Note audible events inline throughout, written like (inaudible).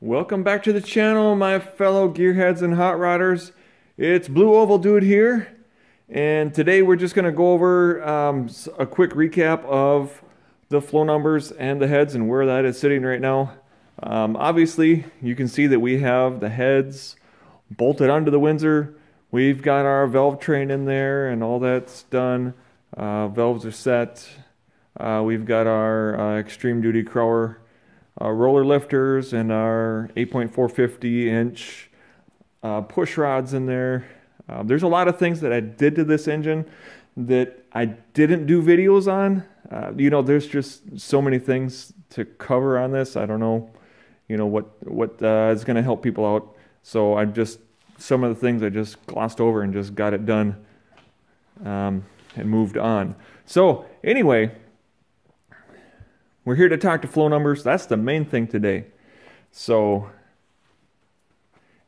Welcome back to the channel, my fellow gearheads and hot rodders. It's Blue Oval Dude here, and today we're just going to go over um, a quick recap of the flow numbers and the heads and where that is sitting right now. Um, obviously, you can see that we have the heads bolted onto the Windsor. We've got our valve train in there and all that's done. Uh, valves are set. Uh, we've got our uh, extreme duty Crower uh, roller lifters and our 8.450 inch uh, push rods in there. Uh, there's a lot of things that I did to this engine that I didn't do videos on. Uh, you know, there's just so many things to cover on this. I don't know, you know, what what uh, is going to help people out. So I just some of the things I just glossed over and just got it done um, and moved on. So anyway, we're here to talk to flow numbers. That's the main thing today. So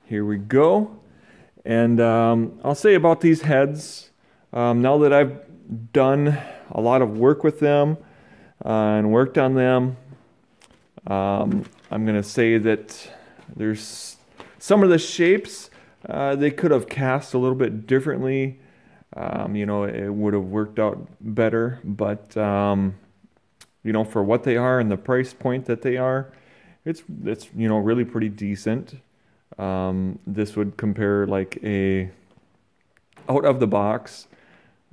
here we go. And um, I'll say about these heads, um, now that I've done a lot of work with them uh, and worked on them, um, I'm going to say that there's some of the shapes uh, they could have cast a little bit differently. Um, you know, it would have worked out better, but um, you know, for what they are and the price point that they are, it's it's you know really pretty decent. Um, this would compare like a out of the box.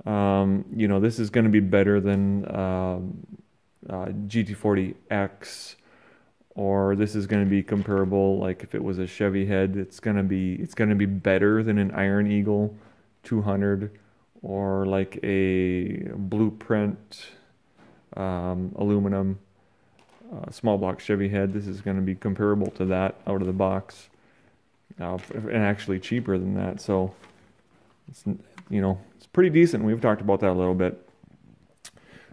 Um, you know, this is going to be better than uh, uh, GT40X, or this is going to be comparable. Like if it was a Chevy head, it's going to be it's going to be better than an Iron Eagle 200, or like a Blueprint um, aluminum uh, small block Chevy head. This is going to be comparable to that out of the box, uh, and actually cheaper than that. So, it's you know it's pretty decent. We've talked about that a little bit.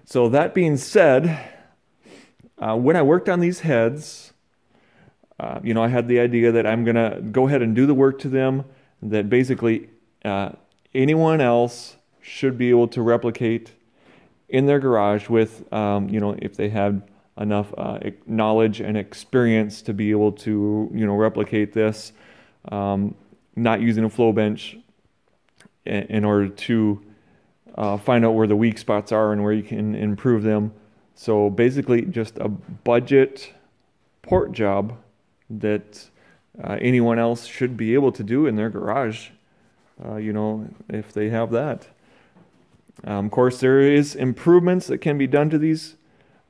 So that being said, uh, when I worked on these heads, uh, you know I had the idea that I'm gonna go ahead and do the work to them. That basically uh, anyone else should be able to replicate in their garage with, um, you know, if they had enough uh, knowledge and experience to be able to, you know, replicate this, um, not using a flow bench in, in order to uh, find out where the weak spots are and where you can improve them. So basically, just a budget port job that uh, anyone else should be able to do in their garage. Uh, you know, if they have that. Um, of course, there is improvements that can be done to these,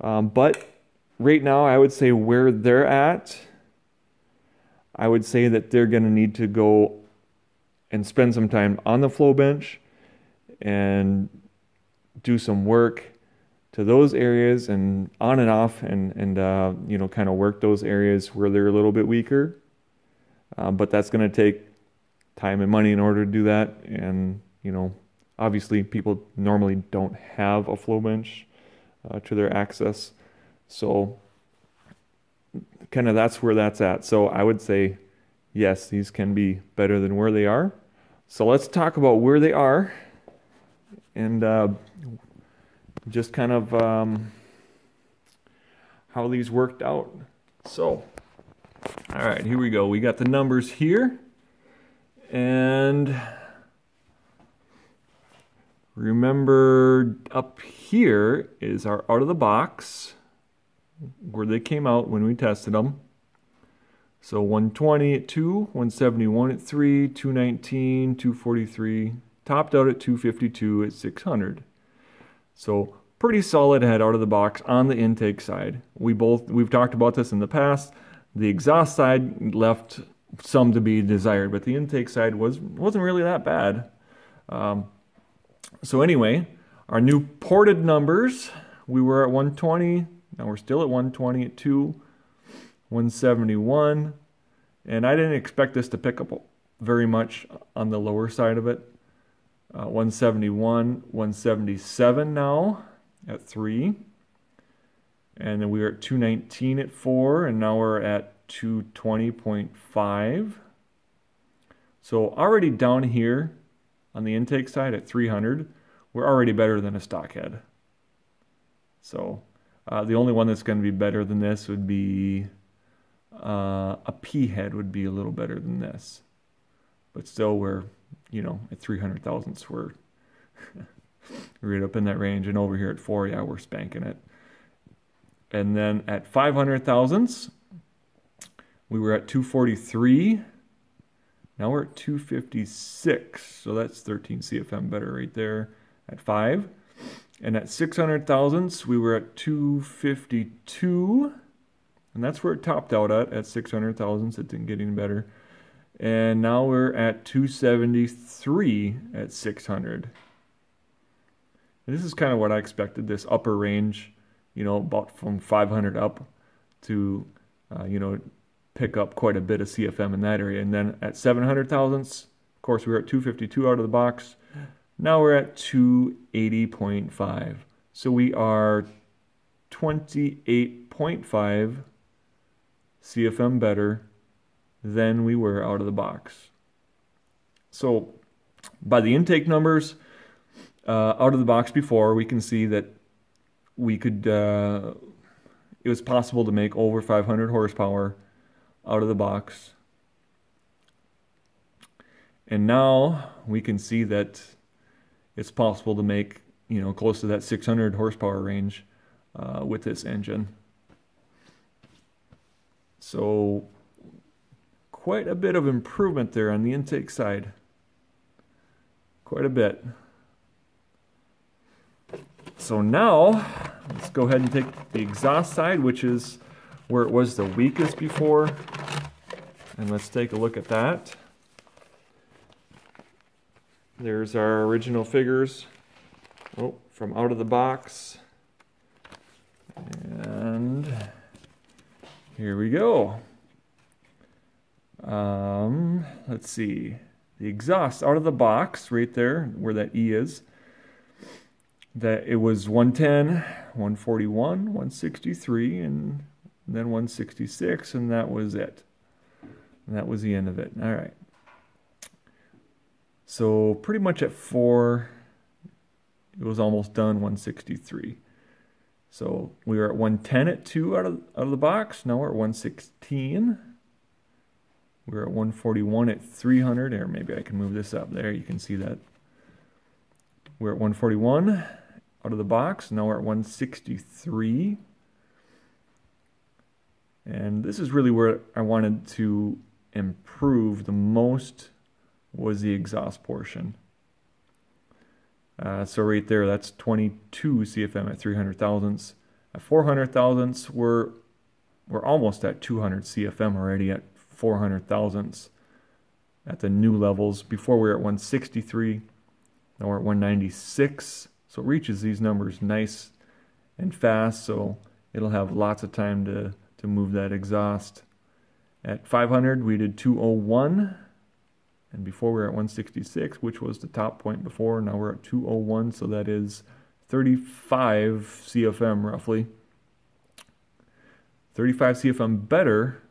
um, but right now I would say where they're at, I would say that they're going to need to go and spend some time on the flow bench and do some work to those areas and on and off and, and uh, you know, kind of work those areas where they're a little bit weaker. Uh, but that's going to take time and money in order to do that. And, you know, Obviously, people normally don't have a flow bench uh, to their access. So, kind of that's where that's at. So, I would say, yes, these can be better than where they are. So, let's talk about where they are and uh, just kind of um, how these worked out. So, all right, here we go. We got the numbers here. And Remember up here is our out of the box where they came out when we tested them. So 120 at 2, 171 at 3, 219, 243, topped out at 252 at 600. So pretty solid head out of the box on the intake side. We both we've talked about this in the past. The exhaust side left some to be desired, but the intake side was wasn't really that bad. Um, so anyway, our new ported numbers, we were at 120. Now we're still at 120 at 2, 171. And I didn't expect this to pick up very much on the lower side of it. Uh, 171, 177 now at 3. And then we were at 219 at 4, and now we're at 220.5. So already down here, on the intake side at 300, we're already better than a stock head. So uh, the only one that's going to be better than this would be uh, a P head would be a little better than this. But still, we're, you know, at 300 thousandths, (laughs) we're right up in that range. And over here at 4, yeah, we're spanking it. And then at 500 thousandths, we were at 243. Now we're at 256. So that's 13 CFM better right there at 5. And at 600 thousandths, we were at 252. And that's where it topped out at, at 600 thousandths. It didn't get any better. And now we're at 273 at 600. And this is kind of what I expected, this upper range, you know, about from 500 up to, uh, you know, pick up quite a bit of CFM in that area. And then at 700 thousandths, of course, we were at 252 out of the box. Now we're at 280.5. So we are 28.5 CFM better than we were out of the box. So by the intake numbers uh, out of the box before, we can see that we could, uh, it was possible to make over 500 horsepower out of the box. And now we can see that it's possible to make you know close to that 600 horsepower range uh, with this engine. So quite a bit of improvement there on the intake side. Quite a bit. So now let's go ahead and take the exhaust side, which is where it was the weakest before. And let's take a look at that. There's our original figures oh, from out of the box. And here we go. Um, let's see. The exhaust out of the box right there where that E is. That it was 110, 141, 163, and then 166, and that was it. And that was the end of it. All right. So pretty much at 4, it was almost done 163. So we were at 110 at 2 out of, out of the box. Now we're at 116. We're at 141 at 300. Or maybe I can move this up there. You can see that. We're at 141 out of the box. Now we're at 163. And this is really where I wanted to improve the most was the exhaust portion. Uh, so right there, that's 22 CFM at 300 thousandths. At 400 thousandths, we're, we're almost at 200 CFM already at 400 thousandths at the new levels. Before we were at 163, now we're at 196. So it reaches these numbers nice and fast, so it'll have lots of time to, to move that exhaust. At 500, we did 201 and before we were at 166, which was the top point before. Now we're at 201, so that is 35 CFM roughly. 35 CFM better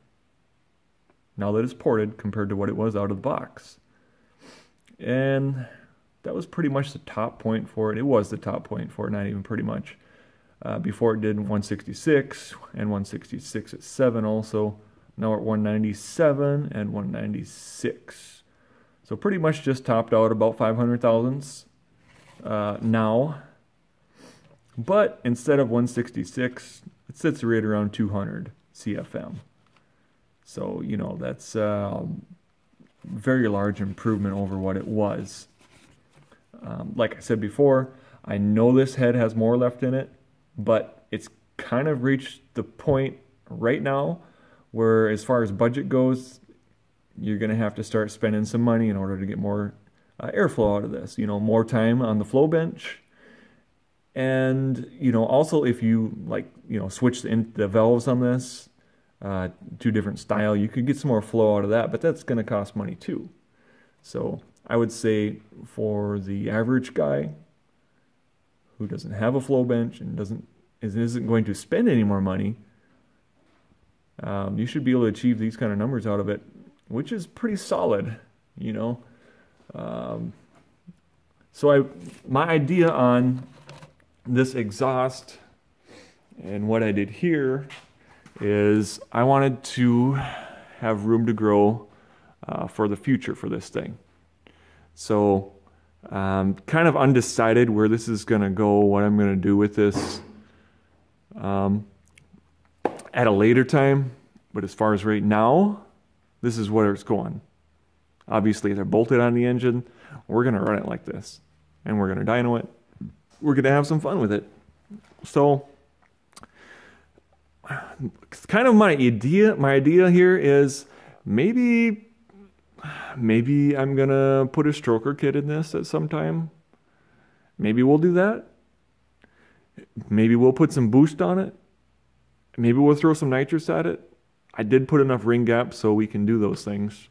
now that it's ported compared to what it was out of the box. And that was pretty much the top point for it. It was the top point for it, not even pretty much. Uh, before it did 166 and 166 at 7 also. Now we're at 197 and 196. So pretty much just topped out about 500 thousandths uh, now. But instead of 166, it sits right around 200 CFM. So, you know, that's a uh, very large improvement over what it was. Um, like I said before, I know this head has more left in it, but it's kind of reached the point right now where as far as budget goes, you're going to have to start spending some money in order to get more uh, airflow out of this. You know, more time on the flow bench. And, you know, also if you like, you know, switch the, the valves on this uh, to different style, you could get some more flow out of that, but that's going to cost money too. So I would say for the average guy who doesn't have a flow bench and doesn't isn't going to spend any more money, um, you should be able to achieve these kind of numbers out of it which is pretty solid, you know. Um, so I, my idea on this exhaust and what I did here is I wanted to have room to grow uh, for the future for this thing. So, um, kind of undecided where this is going to go, what I'm going to do with this um, at a later time. But as far as right now, this is where it's going. Obviously, they're bolted on the engine. We're going to run it like this. And we're going to dyno it. We're going to have some fun with it. So, kind of my idea, my idea here is maybe, maybe I'm to put a stroker kit in this at some time. Maybe we'll do that. Maybe we'll put some boost on it. Maybe we'll throw some nitrous at it. I did put enough ring gap so we can do those things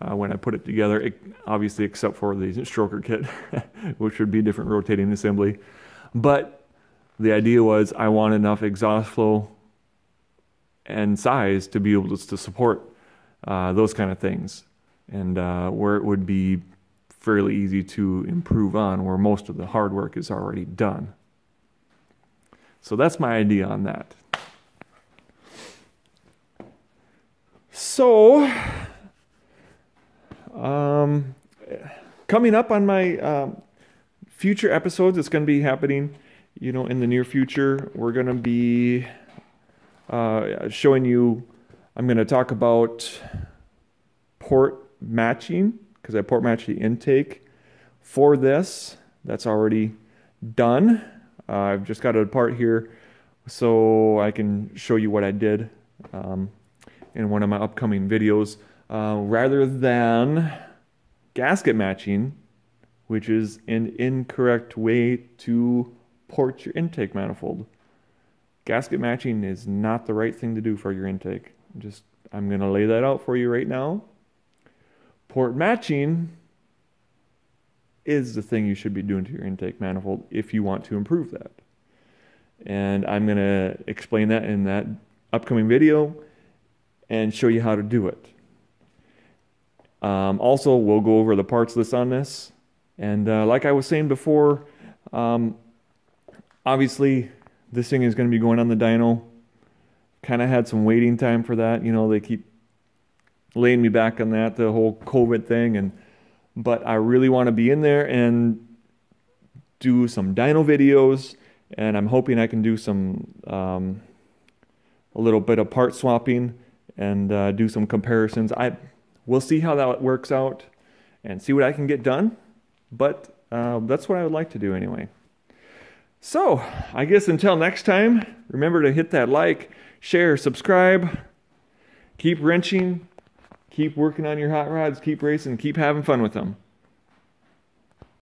uh, when I put it together, it, obviously except for the stroker kit, (laughs) which would be different rotating assembly. But the idea was I want enough exhaust flow and size to be able to, to support uh, those kind of things. And uh, where it would be fairly easy to improve on, where most of the hard work is already done. So that's my idea on that. So, um, coming up on my um, future episodes, it's going to be happening, you know, in the near future. We're going to be uh, showing you, I'm going to talk about port matching because I port match the intake for this. That's already done. Uh, I've just got a part here so I can show you what I did um, in one of my upcoming videos. Uh, rather than gasket matching, which is an incorrect way to port your intake manifold. Gasket matching is not the right thing to do for your intake. Just I'm to lay that out for you right now. Port matching is the thing you should be doing to your intake manifold if you want to improve that. And I'm going to explain that in that upcoming video and show you how to do it. Um, also, we'll go over the parts list on this. And uh, like I was saying before, um, obviously this thing is going to be going on the dyno. Kind of had some waiting time for that. You know, they keep laying me back on that, the whole COVID thing. And But I really want to be in there and do some dyno videos. And I'm hoping I can do some, um, a little bit of part swapping and uh, do some comparisons. I we'll see how that works out and see what I can get done. But uh, that's what I would like to do anyway. So, I guess until next time, remember to hit that like, share, subscribe, keep wrenching, keep working on your hot rods, keep racing, keep having fun with them.